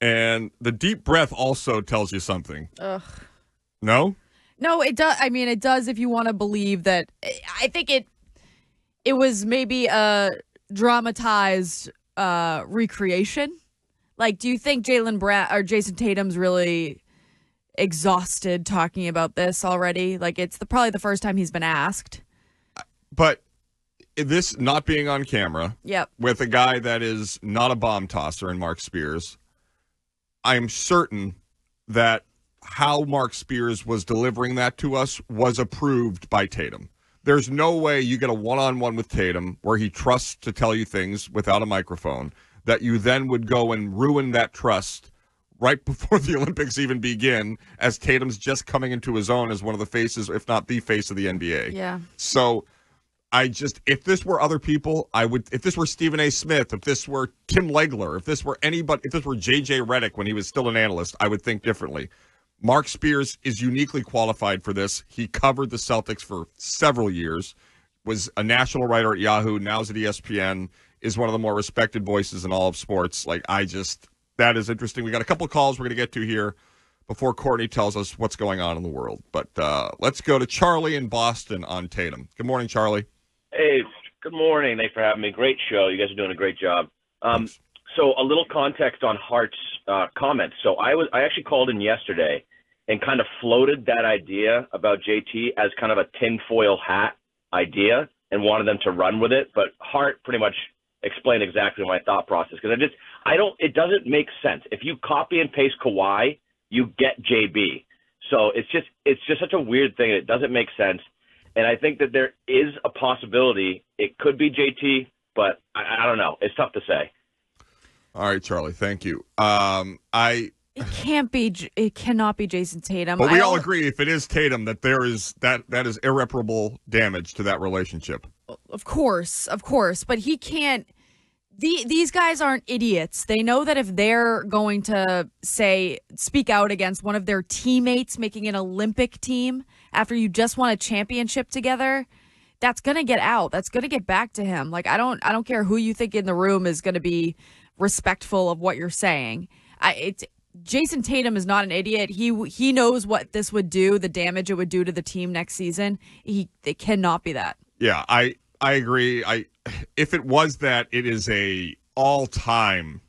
And the deep breath also tells you something. Ugh. No? No, it does. I mean, it does if you want to believe that. I think it it was maybe a dramatized uh, recreation. Like, do you think Jaylen Brown or Jayson Tatum's really exhausted talking about this already? Like, it's the, probably the first time he's been asked. But this not being on camera Yep. with a guy that is not a bomb tosser in Marc Spears, I am certain that how Marc Spears was delivering that to us was approved by Tatum. There's no way you get a one on one with Tatum where he trusts to tell you things without a microphone that you then would go and ruin that trust right before the Olympics even begin as Tatum's just coming into his own as one of the faces, if not the face of the NBA. Yeah. So I just, if this were other people, I would, if this were Stephen A. Smith, if this were Tim Legler, if this were anybody, if this were JJ Redick when he was still an analyst, I would think differently. Marc Spears is uniquely qualified for this. He covered the Celtics for several years, was a national writer at Yahoo, now's at E ESPN, is one of the more respected voices in all of sports. Like, I just, that is interesting. We got a couple calls we're going to get to here before Courtney tells us what's going on in the world. But uh, let's go to Charlie in Boston on Tatum. Good morning, Charlie. Hey, good morning. Thanks for having me. Great show. You guys are doing a great job. Um, so a little context on Hart's uh, comments. So I was I actually called in yesterday and kind of floated that idea about JT as kind of a tinfoil hat idea and wanted them to run with it. But Hart pretty much explained exactly my thought process because I just I don't it doesn't make sense. If you copy and paste Kawhi, you get JB. So it's just it's just such a weird thing. It doesn't make sense. And I think that there is a possibility it could be JT, but I, I don't know. It's tough to say. All right, Charlie. Thank you. Um, I. It can't be. It cannot be Jayson Tatum. But we all agree if it is Tatum that there is that that is irreparable damage to that relationship. Of course, of course, but he can't. The, these guys aren't idiots. They know that if they're going to say speak out against one of their teammates making an Olympic team after you just won a championship together, that's going to get out. That's going to get back to him. Like I don't I don't care who you think in the room is going to be respectful of what you're saying. I it's Jayson Tatum is not an idiot. He he knows what this would do, the damage it would do to the team next season. He it cannot be that. Yeah, I I agree. I if it was that, it is a all time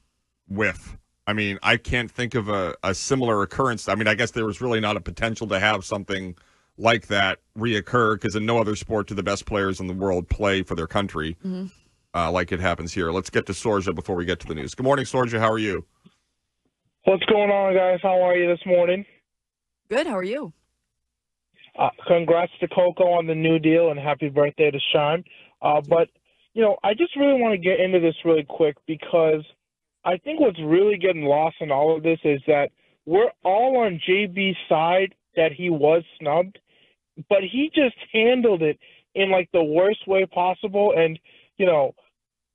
whiff. I mean, I can't think of a, a similar occurrence. I mean, I guess there was really not a potential to have something like that reoccur because in no other sport do the best players in the world play for their country uh, like it happens here. Let's get to Sorja before we get to the news. Good morning, Sorja. How are you? What's going on, guys? How are you this morning? Good. How are you? Uh, congrats to Coco on the new deal and happy birthday to Shime. Uh, but, you know, I just really want to get into this really quick because I think what's really getting lost in all of this is that we're all on JB's side that he was snubbed, but he just handled it in like the worst way possible. And, you know,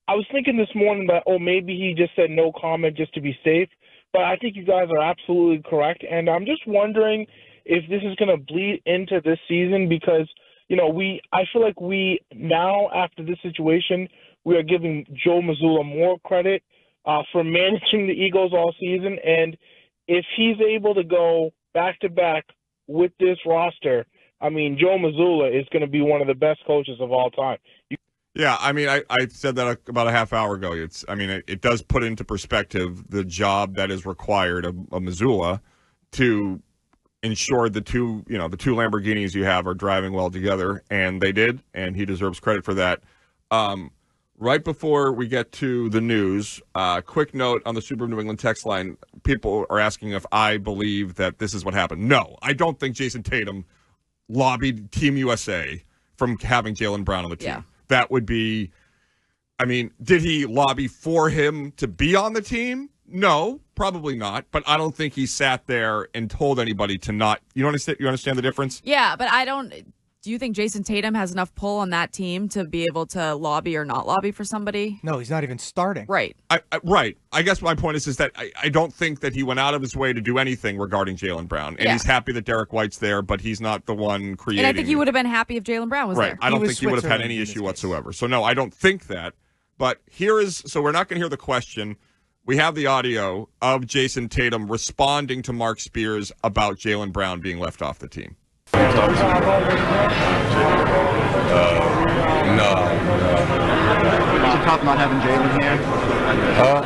I was thinking this morning that, oh, maybe he just said no comment just to be safe. But I think you guys are absolutely correct. And I'm just wondering if this is going to bleed into this season because, you know, we, I feel like we now, after this situation, we are giving Joe Mazzulla more credit uh, for managing the Eagles all season. And if he's able to go back to back with this roster, I mean, Joe Mazzulla is going to be one of the best coaches of all time. You Yeah, I mean, I, I said that about a half hour ago. It's, I mean, it, it does put into perspective the job that is required of, of Mazzulla to ensure the two, you know, the two Lamborghinis you have are driving well together, and they did, and he deserves credit for that. Um, right before we get to the news, uh, quick note on the Super New England text line: people are asking if I believe that this is what happened. No, I don't think Jayson Tatum lobbied Team USA from having Jaylen Brown on the team. Yeah. That would be, I mean, did he lobby for him to be on the team? No, probably not. But I don't think he sat there and told anybody to not. You understand? You understand the difference? Yeah, but I don't. Do you think Jayson Tatum has enough pull on that team to be able to lobby or not lobby for somebody? No, he's not even starting. Right. I, I, right. I guess my point is is that I, I don't think that he went out of his way to do anything regarding Jaylen Brown, and Yeah. he's happy that Derrick White's there, but he's not the one creating. And I think he would have been happy if Jaylen Brown was right. there. I don't was think he would have had any issue whatsoever. So no, I don't think that. But here is so we're not going to hear the question. we have the audio of Jayson Tatum responding to Marc Spears about Jaylen Brown being left off the team. No, no. Is it tough not having Jaylen here? Uh,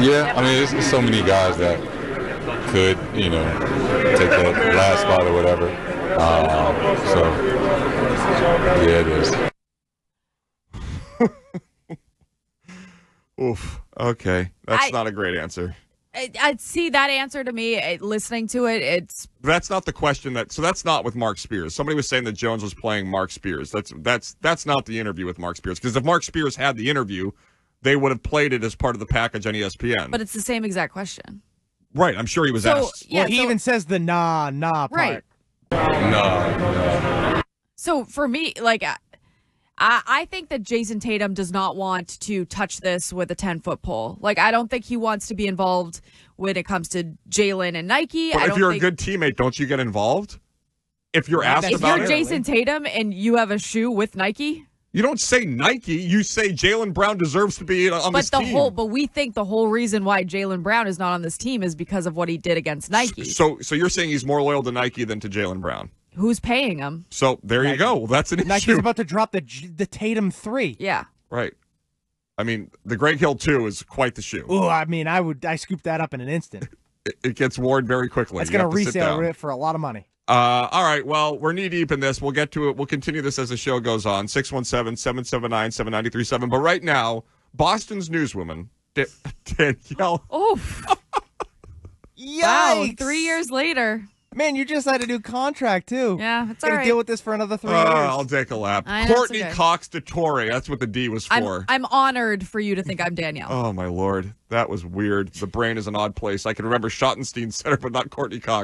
yeah, I mean, there's, there's so many guys that could, you know, take that last spot or whatever. Um, so, yeah, it is. Oof. Okay, that's I- not a great answer. I, I see that answer to me. eh, listening to it, it's That's not the question. That so that's not with Marc Spears. Somebody was saying that Jones was playing Marc Spears. That's that's that's not the interview with Marc Spears. Because if Marc Spears had the interview, they would have played it as part of the package on ESPN. but it's the same exact question. right, I'm sure he was So asked. yeah, well, he so- even says the nah, nah part. Right. No, no. So for me, like, I, I think that Jayson Tatum does not want to touch this with a 10 foot pole. Like, I don't think he wants to be involved when it comes to Jaylen and Nike. But I if you're think, a good teammate, don't you get involved? If you're asked if about you're it, Jayson Tatum and you have a shoe with Nike, you don't say Nike. You say Jaylen Brown deserves to be on but this the team. whole, but we think the whole reason why Jaylen Brown is not on this team is because of what he did against Nike. so, so you're saying he's more loyal to Nike than to Jaylen Brown? Who's paying him? So there you go. Well, that's an Nike's issue, about to drop the the Tatum three. Yeah. right? I mean, the Greg Hill two is quite the shoe. Oh, I mean, I would I scoop that up in an instant. It, it gets worn very quickly. It's gonna have resale it for a lot of money. Uh, all right. Well, we're knee deep in this. We'll get to it. We'll continue this as the show goes on. 617 779 7937. But right now, Boston's newswoman, Da- Danielle. Oh, Yikes! wow. Three years later. Man, you just had a new contract too. Yeah, it's all Gotta right. deal with this for another three Uh, years. I'll take a lap. I know, Courtney okay. Cox de Torre. That's what the D was I'm, for. I'm honored for you to think I'm Danielle. oh, my Lord. That was weird. The brain is an odd place. I can remember Schottenstein Center, but not Courtney Cox.